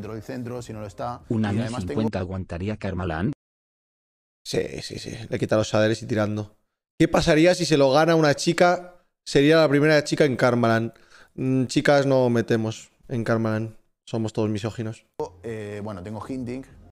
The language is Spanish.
dentro del centro, si no lo está. Un y año además tengo 50 aguantaría Karmaland. Sí, sí, sí. Le quita los saderes y tirando. ¿Qué pasaría si se lo gana una chica? Sería la primera chica en Karmaland. Mm, chicas no metemos en Karmaland. Somos todos misóginos. Eh, bueno, tengo hinting,